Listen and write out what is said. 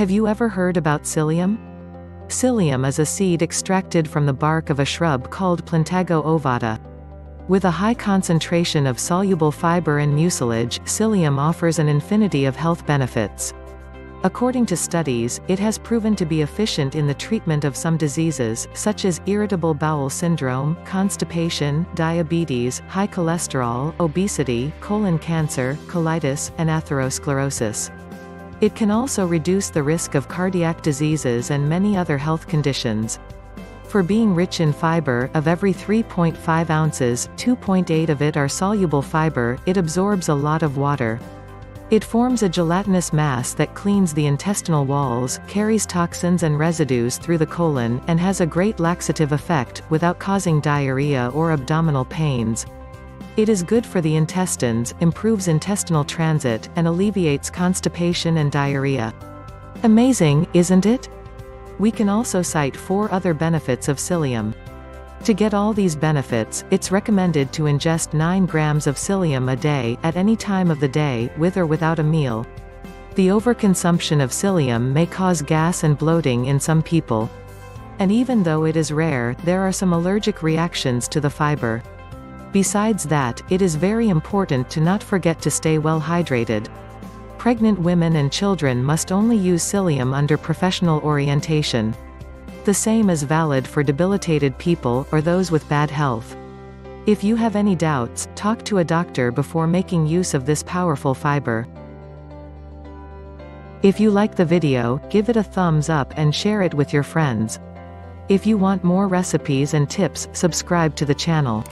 Have you ever heard about psyllium? Psyllium is a seed extracted from the bark of a shrub called Plantago ovata. With a high concentration of soluble fiber and mucilage, psyllium offers an infinity of health benefits. According to studies, it has proven to be efficient in the treatment of some diseases, such as irritable bowel syndrome, constipation, diabetes, high cholesterol, obesity, colon cancer, colitis, and atherosclerosis. It can also reduce the risk of cardiac diseases and many other health conditions. For being rich in fiber, of every 3.5 ounces, 2.8 of it are soluble fiber, it absorbs a lot of water. It forms a gelatinous mass that cleans the intestinal walls, carries toxins and residues through the colon, and has a great laxative effect, without causing diarrhea or abdominal pains. It is good for the intestines, improves intestinal transit, and alleviates constipation and diarrhea. Amazing, isn't it? We can also cite four other benefits of psyllium. To get all these benefits, it's recommended to ingest 9 grams of psyllium a day, at any time of the day, with or without a meal. The overconsumption of psyllium may cause gas and bloating in some people. And even though it is rare, there are some allergic reactions to the fiber. Besides that, it is very important to not forget to stay well hydrated. Pregnant women and children must only use psyllium under professional orientation. The same is valid for debilitated people, or those with bad health. If you have any doubts, talk to a doctor before making use of this powerful fiber. If you like the video, give it a thumbs up and share it with your friends. If you want more recipes and tips, subscribe to the channel.